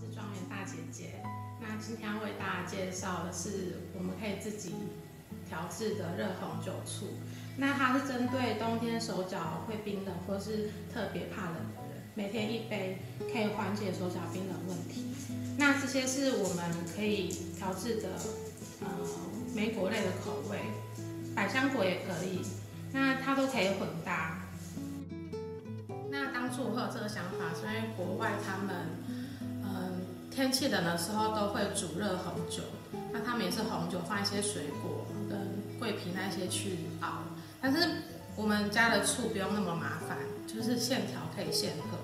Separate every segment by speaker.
Speaker 1: 是庄园大姐姐。那今天要为大家介绍的是我们可以自己调制的热红酒醋。那它是针对冬天手脚会冰冷或是特别怕冷的人，每天一杯可以缓解手脚冰冷问题。那这些是我们可以调制的，呃，莓果类的口味，百香果也可以，那它都可以混搭。那当初我会有这个想法，是因为国外他们，天气冷的时候都会煮热红酒，那他们也是红酒放一些水果跟桂皮那些去熬，但是我们家的醋不用那么麻烦，就是现调可以现喝。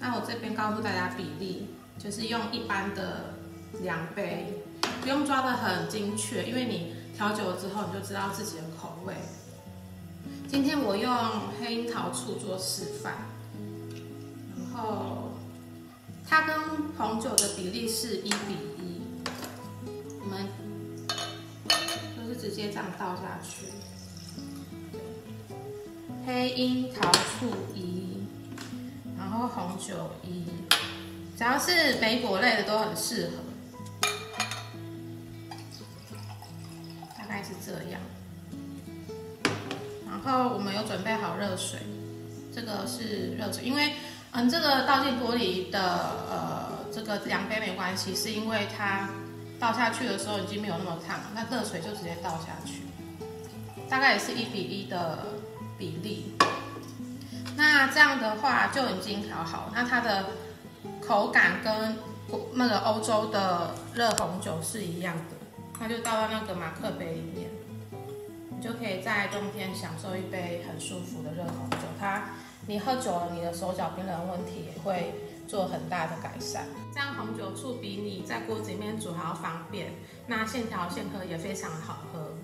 Speaker 1: 那我这边告诉大家比例。就是用一般的量杯，不用抓得很精确，因为你调久了之后，你就知道自己的口味。今天我用黑樱桃醋做示范，然后它跟红酒的比例是一比一，我们就是直接这样倒下去。黑樱桃醋一，然后红酒一。只要是莓果类的都很适合，大概是这样。然后我们有准备好热水，这个是热水，因为嗯，这个倒进玻璃的呃这个量杯没关系，是因为它倒下去的时候已经没有那么烫，那热水就直接倒下去，大概也是一比一的比例。那这样的话就已经调好，那它的。口感跟那个欧洲的热红酒是一样的，那就倒到那个马克杯里面，就可以在冬天享受一杯很舒服的热红酒。它你喝久了，你的手脚冰冷问题也会做很大的改善。这样红酒醋比你在锅子里面煮还要方便，那现调现喝也非常好喝。